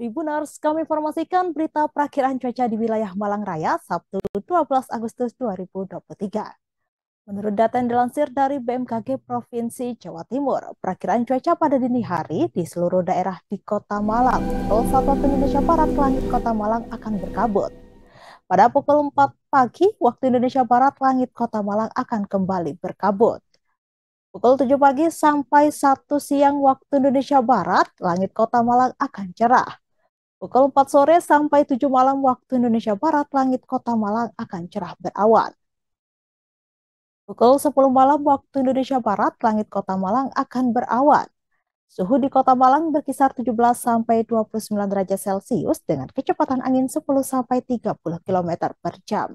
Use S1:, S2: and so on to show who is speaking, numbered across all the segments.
S1: Tribuners, kami informasikan berita perakhiran cuaca di wilayah Malang Raya Sabtu 12 Agustus 2023. Menurut data yang dilansir dari BMKG Provinsi Jawa Timur, perakhiran cuaca pada dini hari di seluruh daerah di Kota Malang, 1 waktu Indonesia Barat, langit Kota Malang akan berkabut. Pada pukul 4 pagi waktu Indonesia Barat, langit Kota Malang akan kembali berkabut. Pukul 7 pagi sampai 1 siang waktu Indonesia Barat, langit kota Malang akan cerah. Pukul 4 sore sampai 7 malam waktu Indonesia Barat, langit kota Malang akan cerah berawan. Pukul 10 malam waktu Indonesia Barat, langit kota Malang akan berawan. Suhu di kota Malang berkisar 17 sampai 29 derajat Celcius dengan kecepatan angin 10 sampai 30 km per jam.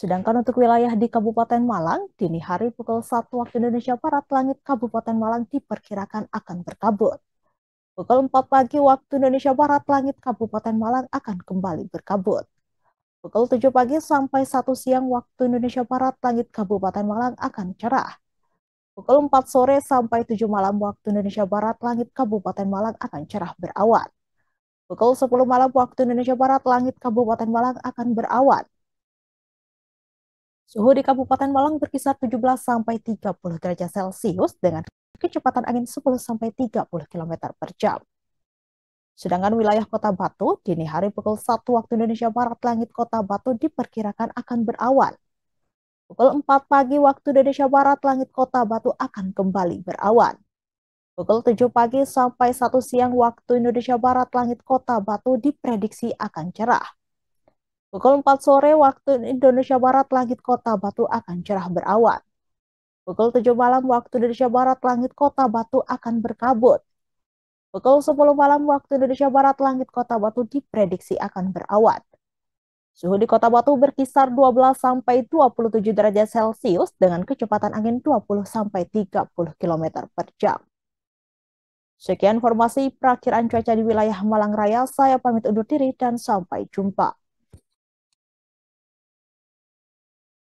S1: Sedangkan untuk wilayah di Kabupaten Malang, dini hari pukul 1 waktu Indonesia Barat, langit Kabupaten Malang diperkirakan akan berkabut. Pukul 4 pagi waktu Indonesia Barat, langit Kabupaten Malang akan kembali berkabut. Pukul 7 pagi sampai 1 siang waktu Indonesia Barat, langit Kabupaten Malang akan cerah. Pukul 4 sore sampai 7 malam waktu Indonesia Barat, langit Kabupaten Malang akan cerah berawan. Pukul 10 malam waktu Indonesia Barat, langit Kabupaten Malang akan berawan. Suhu di Kabupaten Malang berkisar 17 sampai 30 derajat Celcius dengan kecepatan angin 10 sampai 30 km per jam. Sedangkan wilayah Kota Batu, dini hari pukul 1 waktu Indonesia Barat, langit Kota Batu diperkirakan akan berawan. Pukul 4 pagi waktu Indonesia Barat, langit Kota Batu akan kembali berawan. Pukul 7 pagi sampai 1 siang waktu Indonesia Barat, langit Kota Batu diprediksi akan cerah. Pukul 4 sore waktu Indonesia Barat, langit kota Batu akan cerah berawan. Pukul 7 malam waktu Indonesia Barat, langit kota Batu akan berkabut. Pukul 10 malam waktu Indonesia Barat, langit kota Batu diprediksi akan berawan. Suhu di kota Batu berkisar 12 sampai 27 derajat Celcius dengan kecepatan angin 20 sampai 30 km per jam. Sekian informasi perakhiran cuaca di wilayah Malang Raya. Saya pamit undur diri dan sampai jumpa.